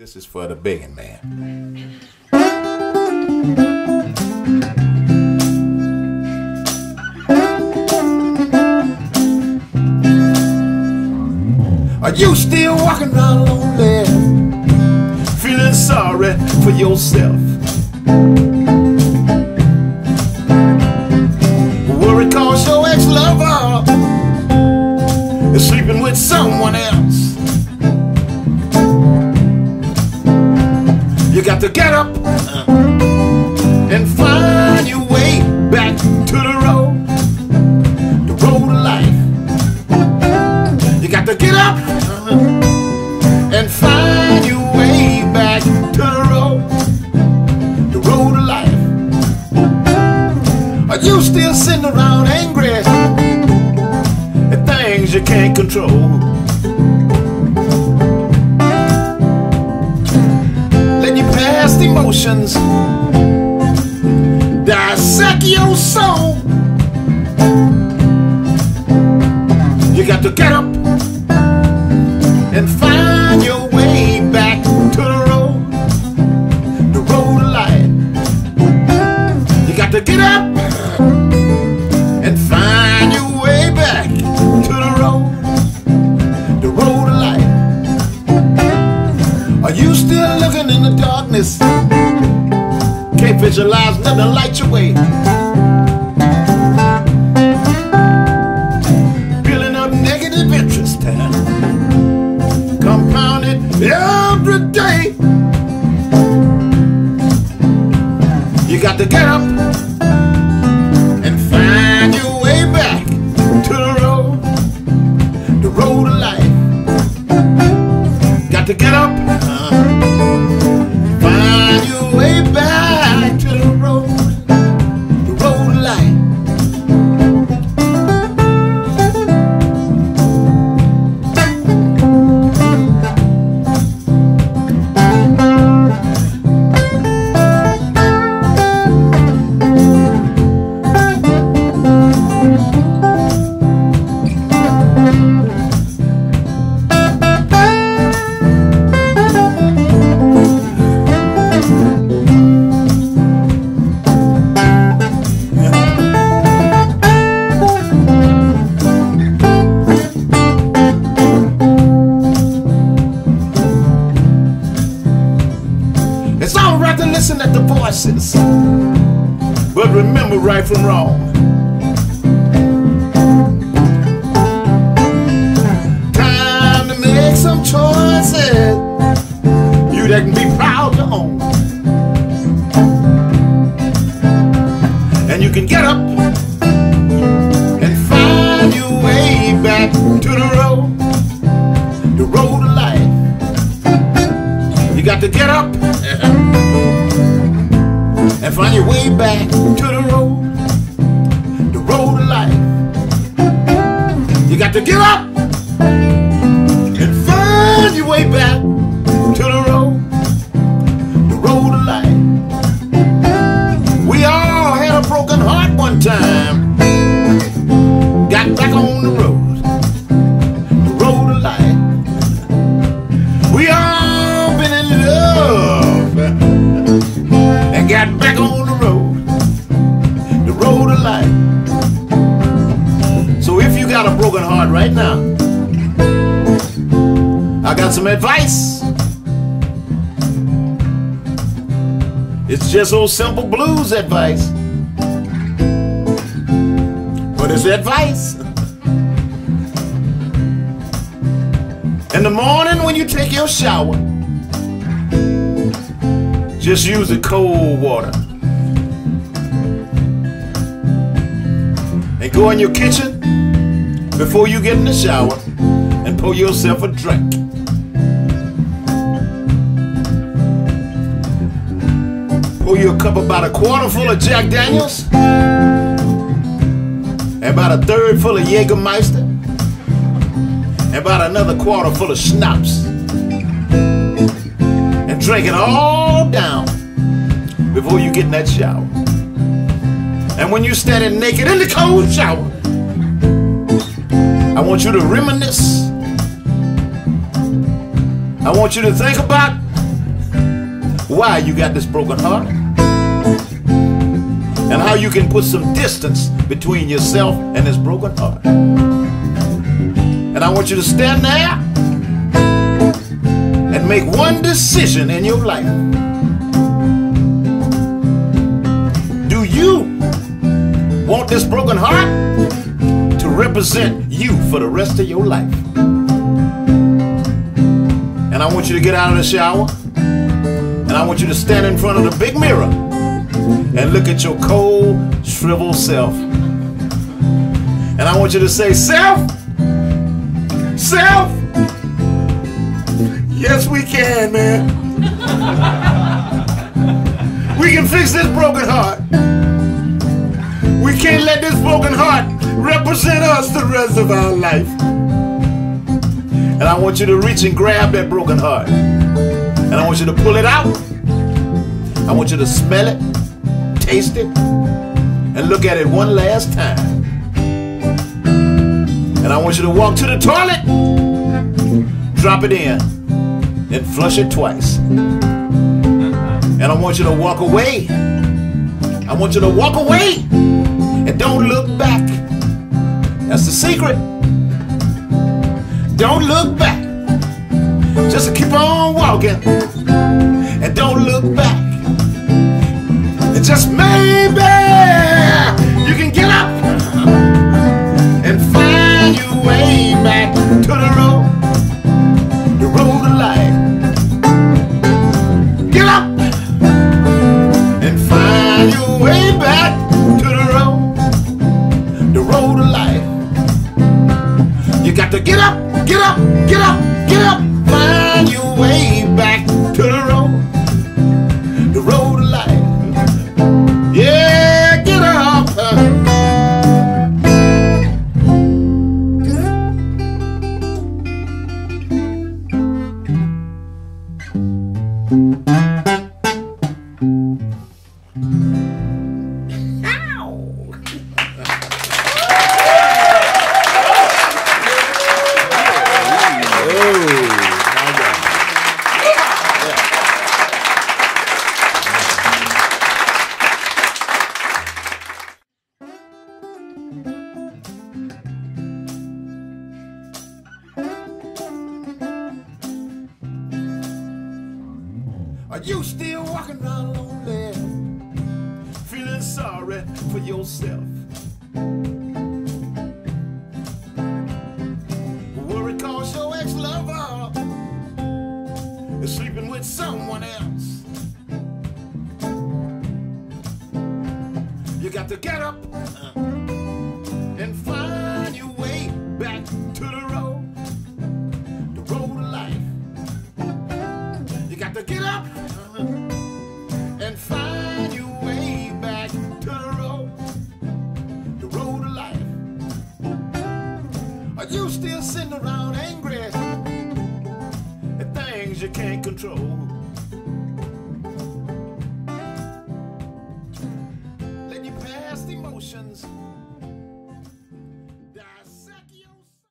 This is for the begging man. Are you still walking around lonely? Feeling sorry for yourself? And find your way back to the road, the road of life. You got to get up uh, and find your way back to the road, the road of life. Are you still sitting around angry at things you can't control? Emotions dissect your soul. You got to get up and find your way back to the road, the road of life. You got to get up to light your way. Listen at the voices, but remember right from wrong. Time to make some choices you that can be proud to own. And you can get up and find your way back to the road, the road of life. You got to get up and find your way back to the road, the road of life. You got to get up and find your way back got back on the road, the road of life. So if you got a broken heart right now, I got some advice. It's just old simple blues advice. But it's advice. In the morning when you take your shower, just use the cold water. And go in your kitchen before you get in the shower and pour yourself a drink. Pour you a cup about a quarter full of Jack Daniels and about a third full of Jägermeister and about another quarter full of schnapps drink it all down before you get in that shower. And when you're standing naked in the cold shower, I want you to reminisce. I want you to think about why you got this broken heart and how you can put some distance between yourself and this broken heart. And I want you to stand there make one decision in your life. Do you want this broken heart to represent you for the rest of your life? And I want you to get out of the shower and I want you to stand in front of the big mirror and look at your cold, shriveled self. And I want you to say, Self, self, yes, we can, man. we can fix this broken heart. We can't let this broken heart represent us the rest of our life. And I want you to reach and grab that broken heart. And I want you to pull it out. I want you to smell it taste it and look at it one last time. And I want you to walk to the toilet, drop it in, flush it twice. And I want you to walk away. I want you to walk away and don't look back. That's the secret. Don't look back. Just keep on walking and don't look back just maybe Are you still walking around lonely, feeling sorry for yourself? Worry cause your ex-lover is sleeping with someone else. You got to get up uh, Are you still sitting around angry at things you can't control?